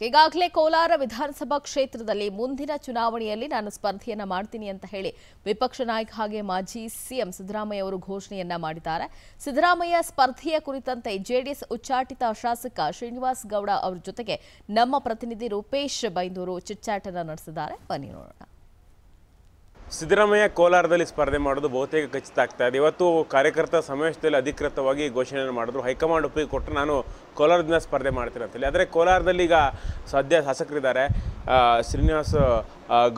ಈಗಾಗಲೇ ಕೋಲಾರ ವಿಧಾನಸಭಾ ಕ್ಷೇತ್ರದಲ್ಲಿ ಮುಂದಿನ ಚುನಾವಣೆಯಲ್ಲಿ ನಾನು ಸ್ಪರ್ಧೆಯನ್ನ ಮಾಡ್ತೀನಿ ಅಂತ ಹೇಳಿ ವಿಪಕ್ಷ ನಾಯಕ ಹಾಗೆ ಮಾಜಿ ಸಿಎಂ ಸಿದ್ದರಾಮಯ್ಯ ಅವರು ಘೋಷಣೆಯನ್ನ ಮಾಡಿದ್ದಾರೆ. ಸಿದ್ದರಾಮಯ್ಯ ಸ್ಪರ್ಧೆಯ ಕುರಿತಂತೆ ಜೆಡಿಎಸ್ ಉಚ್ಚಾಟಿತ ಶಾಸಕ ಶ್ರೀನಿವಾಸ್ ಗೌಡ ಅವರ ಜೊತೆಗೆ ನಮ್ಮ ಪ್ರತಿನಿಧಿ ರೂಪೇಶ್ ಬೈಂದೂರು ಚಿಚ್ಚಾಟನ ನಡೆಸಿದ್ದಾರೆ. ಬನ್ನಿ ನೋಡೋಣ. ಸಿದ್ದರಾಮಯ್ಯ ಕೋಲಾರದಲ್ಲಿ ಸ್ಪರ್ಧೆ ಮಾಡೋದು ಬಹುತೇಕ ಖಚಿತ ಆಗ್ತಾ ಇದೆ. ಇವತ್ತು ಕಾರ್ಯಕರ್ತ ಸಮಾವೇಶದಲ್ಲಿ ಅಧಿಕೃತವಾಗಿ ಘೋಷಣೆಯನ್ನು ಮಾಡಿದ್ರು. ಹೈಕಮಾಂಡ್ ಒಪ್ಪಿಗೆ ಕೊಟ್ಟರೆ ನಾನು ಕೋಲಾರದಿಂದ ಸ್ಪರ್ಧೆ ಮಾಡ್ತೀನಿ ಅಂತೇಳಿ ಆದರೆ ಕೋಲಾರದಲ್ಲಿ ಈಗ ಸದ್ಯ ಶಾಸಕರಿದ್ದಾರೆ ಶ್ರೀನಿವಾಸ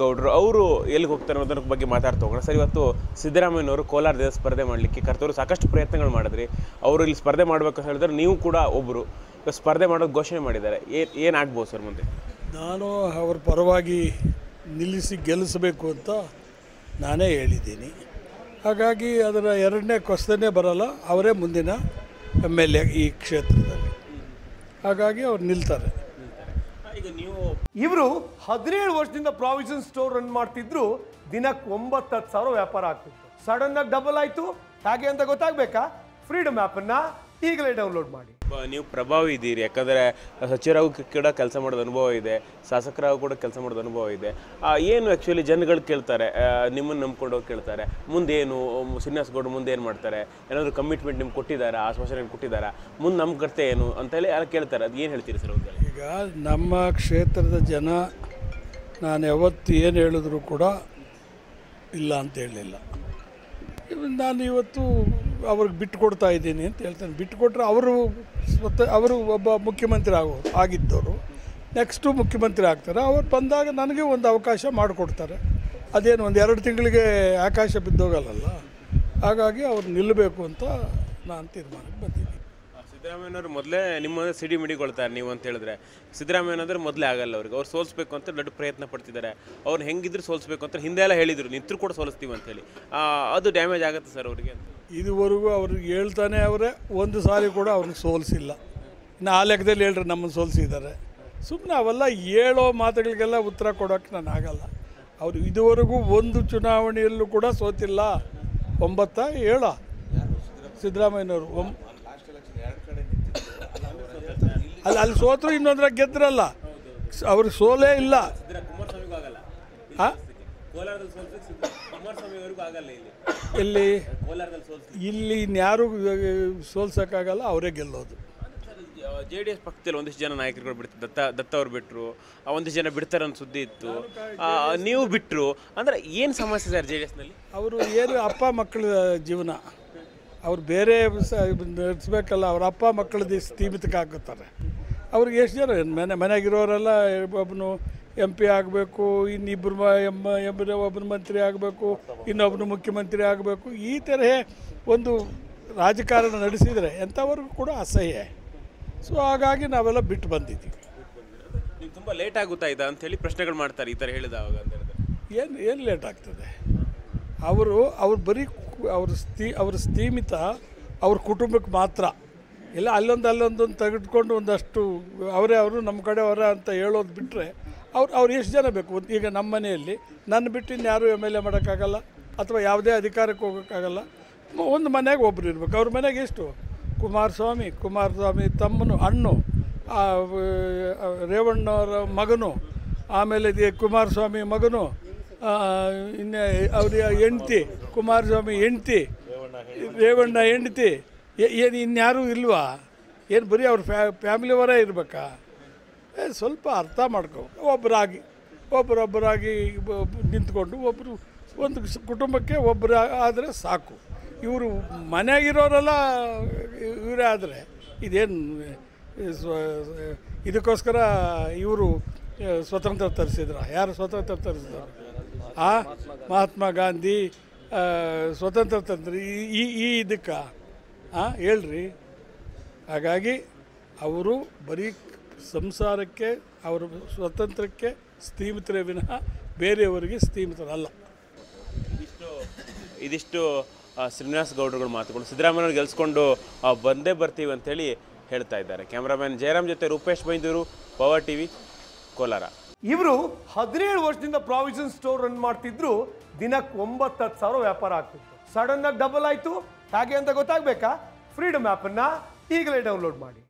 ಗೌಡ್ರು. ಅವರು ಎಲ್ಲಿಗೆ ಹೋಗ್ತಾರೆ ಅನ್ನೋದ್ರ ಬಗ್ಗೆ ಮಾತಾಡ್ತಾ ಹೋಗೋಣ. ಸರ್, ಇವತ್ತು ಸಿದ್ದರಾಮಯ್ಯನವರು ಕೋಲಾರದಿಂದ ಸ್ಪರ್ಧೆ ಮಾಡಲಿಕ್ಕೆ ಕರ್ತವರು ಸಾಕಷ್ಟು ಪ್ರಯತ್ನಗಳು ಮಾಡಿದ್ರಿ. ಅವರು ಇಲ್ಲಿ ಸ್ಪರ್ಧೆ ಮಾಡಬೇಕು ಹೇಳಿದ್ರೆ ನೀವು ಕೂಡ ಒಬ್ಬರು ಸ್ಪರ್ಧೆ ಮಾಡೋದು ಘೋಷಣೆ ಮಾಡಿದ್ದಾರೆ. ಏನು ಏನಾಗ್ಬೋದು ಸರ್ ಮುಂದೆ? ನಾನು ಅವ್ರ ಪರವಾಗಿ ನಿಲ್ಲಿಸಿ ಗೆಲ್ಲಿಸಬೇಕು ಅಂತ ನಾನೇ ಹೇಳಿದ್ದೀನಿ. ಹಾಗಾಗಿ ಅದರ ಎರಡನೇ ಕೊಸ್ತನೇ ಬರಲ್ಲ, ಅವರೇ ಮುಂದಿನ ಎಂ ಎಲ್ ಎ ಈ ಕ್ಷೇತ್ರದಲ್ಲಿ. ಹಾಗಾಗಿ ಅವ್ರು ನಿಲ್ತಾರೆ. ಈಗ ನೀವು ಇವರು ಹದಿನೇಳು ವರ್ಷದಿಂದ ಪ್ರಾವಿಷನ್ ಸ್ಟೋರ್ ರನ್ ಮಾಡ್ತಿದ್ರು, ದಿನಕ್ಕೆ ಒಂಬತ್ತು ಸಾವಿರ ವ್ಯಾಪಾರ ಆಗ್ತಿತ್ತು. ಸಡನ್ ಆಗಿ ಡಬಲ್ ಆಯ್ತು. ಹೇಗೆ ಅಂತ ಗೊತ್ತಾಗ್ಬೇಕಾ? ಫ್ರೀಡಮ್ ಅನ್ನ ಈಗಲೇ ಡೌನ್ಲೋಡ್ ಮಾಡಿ. ಬ- ನೀವು ಪ್ರಭಾವಿ ಇದ್ದೀರಿ. ಯಾಕಂದರೆ ಸಚಿವರಾಗೂ ಕೂಡ ಕೆಲಸ ಮಾಡೋದು ಅನುಭವ ಇದೆ. ಶಾಸಕರಾಗೂ ಕೂಡ ಕೆಲಸ ಮಾಡೋದು ಅನುಭವ ಇದೆ. ಆ, ಏನು ಆ್ಯಕ್ಚುಲಿ ಜನಗಳು ಕೇಳ್ತಾರೆ? ನಿಮ್ಮನ್ನು ನಂಬ್ಕೊಂಡು ಹೋಗಿ ಕೇಳ್ತಾರೆ. ಮುಂದೇನು ಶ್ರೀನಿವಾಸ ಗೌಡ ಮುಂದೆ ಏನು ಮಾಡ್ತಾರೆ? ಏನಾದರೂ ಕಮಿಟ್ಮೆಂಟ್ ನಿಮ್ಗೆ ಕೊಟ್ಟಿದ್ದಾರೆ? ಆಶ್ವಾಸನೆ ಕೊಟ್ಟಿದ್ದಾರೆ? ಮುಂದೆ ನಮ್ಮ ಕರ್ತೆ ಏನು ಅಂತೇಳಿ ಯಾರು ಕೇಳ್ತಾರೆ? ಅದು ಏನು ಹೇಳ್ತೀರಿ ಸರ್ ಅವ್ರಿಗೆ? ಈಗ ನಮ್ಮ ಕ್ಷೇತ್ರದ ಜನ ನಾನು ಯಾವತ್ತು ಏನು ಹೇಳಿದ್ರು ಕೂಡ ಇಲ್ಲ ಅಂತ ಹೇಳಲಿಲ್ಲ. ನಾನು ಇವತ್ತು ಅವ್ರಿಗೆ ಬಿಟ್ಟು ಕೊಡ್ತಾ ಇದ್ದೀನಿ ಅಂತ ಹೇಳ್ತೇನೆ. ಬಿಟ್ಟು ಕೊಟ್ಟರೆ ಅವರು ಸ್ವತಃ, ಅವರು ಒಬ್ಬ ಮುಖ್ಯಮಂತ್ರಿ ಆಗೋ, ಆಗಿದ್ದವರು. ನೆಕ್ಸ್ಟು ಮುಖ್ಯಮಂತ್ರಿ ಆಗ್ತಾರೆ. ಅವ್ರು ಬಂದಾಗ ನನಗೆ ಒಂದು ಅವಕಾಶ ಮಾಡಿಕೊಡ್ತಾರೆ. ಅದೇನು ಒಂದು ಎರಡು ತಿಂಗಳಿಗೆ ಆಕಾಶ ಬಿದ್ದೋಗಲ್ಲ ಹಾಗಾಗಿ ಅವ್ರು ನಿಲ್ಲಬೇಕು ಅಂತ ನಾನು ತೀರ್ಮಾನಕ್ಕೆ ಬಂದಿದ್ದೀನಿ. ಸಿದ್ದರಾಮಯ್ಯನವರು ಮೊದಲೇ ನಿಮ್ಮ ಸಿಡಿ ಮಿಡಿಗೊಳ್ತಾರೆ ನೀವು ಅಂತ ಹೇಳಿದ್ರೆ. ಸಿದ್ದರಾಮಯ್ಯನಂದ್ರೆ ಮೊದಲೇ ಆಗಲ್ಲ ಅವ್ರಿಗೆ. ಅವ್ರು ಸೋಲಿಸ್ಬೇಕು ಅಂತ ದೊಡ್ಡ ಪ್ರಯತ್ನ ಪಡ್ತಿದ್ದಾರೆ. ಅವ್ರು ಹೆಂಗಿದ್ರು ಸೋಲಿಸ್ಬೇಕು ಅಂತ ಹಿಂದೆ ಎಲ್ಲ ಹೇಳಿದರು. ನಿಂತರು ಕೂಡ ಸೋಲಿಸ್ತೀವಿ ಅಂತೇಳಿ ಅದು ಡ್ಯಾಮೇಜ್ ಆಗುತ್ತೆ ಸರ್ ಅವರಿಗೆ ಇದುವರೆಗೂ ಅವ್ರಿಗೆ ಹೇಳ್ತಾನೆ ಅವರೇ ಒಂದು ಸಾರಿ ಕೂಡ ಅವ್ರನ್ನ ಸೋಲಿಸಿಲ್ಲ. ಇನ್ನು ಆ ಲೆಕ್ಕದಲ್ಲಿ ಹೇಳ್ರಿ ನಮ್ಮನ್ನು ಸೋಲಿಸಿದ್ದಾರೆ. ಸುಮ್ಮನೆ ಅವೆಲ್ಲ ಹೇಳೋ ಮಾತುಗಳಿಗೆಲ್ಲ ಉತ್ತರ ಕೊಡೋಕ್ಕೆ ನಾನು ಆಗಲ್ಲ. ಅವರು ಇದುವರೆಗೂ ಒಂದು ಚುನಾವಣೆಯಲ್ಲೂ ಕೂಡ ಸೋತಿಲ್ಲ. ಒಂಬತ್ತ ಏಳ. ಸಿದ್ದರಾಮಯ್ಯನವರು ಒಂ ಅಲ್ಲಿ ಅಲ್ಲಿ ಸೋತರು ಇನ್ನೊಂದ್ರ ಗೆದ್ರಲ್ಲ. ಅವ್ರಿಗೆ ಸೋಲೇ ಇಲ್ಲ. ಆ? ಕೋಲಾರದಲ್ಲಿ ಆಗಲ್ಲ ಇಲ್ಲಿ. ಇಲ್ಲಿ ಕೋಲಾರದಲ್ಲಿ ಸೋಲ್ಸಕ್ಕಾಗಲ್ಲ ಇಲ್ಲಿ ಇನ್ಯಾರು ಸೋಲ್ಸೋಕ್ಕಾಗಲ್ಲ ಅವರೇ ಗೆಲ್ಲೋದು. ಜೆ ಡಿ ಎಸ್ ಪಕ್ಕದಲ್ಲಿ ಒಂದಿಷ್ಟು ಜನ ನಾಯಕರುಗಳು ಬಿಡ್ತಾರೆ ದತ್ತ ದತ್ತ ಅವ್ರು ಬಿಟ್ಟರು ಒಂದಿಷ್ಟು ಜನ ಬಿಡ್ತಾರೆ ಅನ್ನೋ ಸುದ್ದಿ ಇತ್ತು. ಆ, ನೀವು ಬಿಟ್ಟರು ಅಂದ್ರೆ ಏನು ಸಮಸ್ಯೆ ಸರ್ ಜೆ ಡಿ ಎಸ್ನಲ್ಲಿ? ಅವರು ಏನು ಅಪ್ಪ ಮಕ್ಕಳ ಜೀವನ. ಅವ್ರು ಬೇರೆ ನಡೆಸ್ಬೇಕಲ್ಲ ಅವ್ರ ಅಪ್ಪ ಮಕ್ಕಳದ್ದು ಸ್ಥೀಮಿತಕ್ಕೆ ಹಾಕುತ್ತಾರೆ ಅವ್ರಿಗೆ ಎಷ್ಟು ಜನ? ಮನೆ ಮನೆಗಿರೋರೆಲ್ಲ ಒಬ್ಬನು ಎಂ ಪಿ ಆಗಬೇಕು ಇನ್ನಿಬ್ಬರು ಎಂ ಎಬ್ಬರು ಒಬ್ಬರು ಮಂತ್ರಿ ಆಗಬೇಕು ಇನ್ನೊಬ್ಬರು ಮುಖ್ಯಮಂತ್ರಿ ಆಗಬೇಕು ಈ ತರಹೇ ಒಂದು ರಾಜಕಾರಣ ನಡೆಸಿದರೆ ಎಂಥವ್ರಿಗೂ ಕೂಡ ಅಸಹ್ಯ. ಸೊ ಹಾಗಾಗಿ ನಾವೆಲ್ಲ ಬಿಟ್ಟು ಬಂದಿದ್ದೀವಿ. ನೀವು ತುಂಬ ಲೇಟ್ ಆಗುತ್ತಾ ಇದೆ ಅಂತ ಹೇಳಿ ಪ್ರಶ್ನೆಗಳು ಮಾಡ್ತಾರೆ ಈ ಥರ ಹೇಳಿದಾಗ ಅಂತ ಹೇಳಿದ್ರೆ. ಏನು ಏನು ಲೇಟ್ ಆಗ್ತದೆ? ಅವರು ಅವ್ರು ಬರೀ ಅವ್ರ ಸ್ಥಿ ಅವ್ರ ಸ್ಥೀಮಿತ ಅವ್ರ ಕುಟುಂಬಕ್ಕೆ ಮಾತ್ರ. ಇಲ್ಲ ಅಲ್ಲೊಂದು ಅಲ್ಲೊಂದೊಂದು ತೆಗೆದುಕೊಂಡು ಒಂದಷ್ಟು ಅವರೇ ಅವರು ನಮ್ಮ ಕಡೆ ಅವರ ಅಂತ ಹೇಳೋದು ಬಿಟ್ಟರೆ ಅವ್ರು ಅವ್ರು ಎಷ್ಟು ಜನ ಬೇಕು? ಈಗ ನಮ್ಮ ಮನೆಯಲ್ಲಿ ನನ್ನ ಬಿಟ್ಟು ಇನ್ಯಾರು ಎಂ ಎಲ್ ಎ ಮಾಡೋಕ್ಕಾಗಲ್ಲ ಅಥವಾ ಯಾವುದೇ ಅಧಿಕಾರಕ್ಕೆ ಹೋಗೋಕ್ಕಾಗಲ್ಲ. ಒಂದು ಮನೆಗೆ ಒಬ್ಬರು ಇರಬೇಕು. ಅವ್ರ ಮನೆಗೆ ಎಷ್ಟು? ಕುಮಾರಸ್ವಾಮಿ ಕುಮಾರಸ್ವಾಮಿ ತಮ್ಮನು, ಅಣ್ಣು ರೇವಣ್ಣವರ ಮಗನು, ಆಮೇಲೆ ಕುಮಾರಸ್ವಾಮಿ ಮಗನು ಇನ್ನು ಅವ್ರ ಹೆಂಡ್ತಿ, ಕುಮಾರಸ್ವಾಮಿ ಹೆಂಡ್ತಿ, ರೇವಣ್ಣ ಹೆಂಡ್ತಿ ಏನು ಇನ್ಯಾರೂ ಇಲ್ವಾ? ಏನು ಬರೀ ಅವ್ರ ಫ್ಯಾ ಫ್ಯಾಮಿಲಿಯವರೇ ಇರಬೇಕಾ? ಸ್ವಲ್ಪ ಅರ್ಥ ಮಾಡ್ಕೊ. ಒಬ್ಬರಾಗಿ ಒಬ್ಬರೊಬ್ಬರಾಗಿ ಒಬ್ಬ- ನಿಂತ್ಕೊಂಡು ಒಬ್ಬರು ಒಂದು ಕುಟುಂಬಕ್ಕೆ ಒಬ್ಬರು ಆದರೆ ಸಾಕು. ಇವರು ಮನೆಯಾಗಿರೋರೆಲ್ಲ ಇವರೇ ಆದರೆ ಇದೇನು ಇದಕ್ಕೋಸ್ಕರ ಇವರು ಸ್ವತಂತ್ರ ತರಿಸಿದ್ರು. ಯಾರು ಸ್ವತಂತ್ರ ತರಿಸಿದ್ರು? ಆ, ಮಹಾತ್ಮ ಗಾಂಧಿ ಸ್ವತಂತ್ರ ತಂದ್ರು ಈ- ಈ ಈ ಇದಕ್ಕೆ ಹಾಂ ಹೇಳ್ರಿ. ಹಾಗಾಗಿ ಅವರು ಬರೀ ಸಂಸಾರಕ್ಕೆ ಅವರ ಸ್ವತಂತ್ರಕ್ಕೆ ಸ್ಥೀಮಿತರೇ ವಿನಃ ಬೇರೆಯವರಿಗೆ ಸ್ಥೀಮಿತರಲ್ಲ ಇದಿಷ್ಟು ಇದಿಷ್ಟು ಶ್ರೀನಿವಾಸ ಗೌಡರುಗಳು ಮಾತುಗಳು. ಸಿದ್ದರಾಮಯ್ಯವ್ರು ಗೆಲ್ಸ್ಕೊಂಡು ಬಂದೇ ಬರ್ತೀವಿ ಅಂತೇಳಿ ಹೇಳ್ತಾ ಇದ್ದಾರೆ. ಕ್ಯಾಮ್ರಾಮ್ಯಾನ್ ಜಯರಾಮ್ ಜೊತೆ ರೂಪೇಶ್ ಬೈಂದೂರು ಪವರ್ ಟಿವಿ ಕೋಲಾರ. ಇವರು ಹದಿನೇಳು ವರ್ಷದಿಂದ ಪ್ರಾವಿಷನ್ ಸ್ಟೋರ್ ರನ್ ಮಾಡ್ತಿದ್ರು. ದಿನಕ್ಕೆ ಒಂಬತ್ತು ಹತ್ತು ಸಾವಿರ ವ್ಯಾಪಾರ ಆಗ್ತಿತ್ತು. ಸಡನ್ ಆಗಿ ಡಬಲ್ ಆಯಿತು. ಹೇಗೆ ಅಂತ ಗೊತ್ತಾಗಬೇಕಾ? ಫ್ರೀಡಮ್ ಆ್ಯಪನ್ನು ಈಗಲೇ ಡೌನ್ಲೋಡ್ ಮಾಡಿ.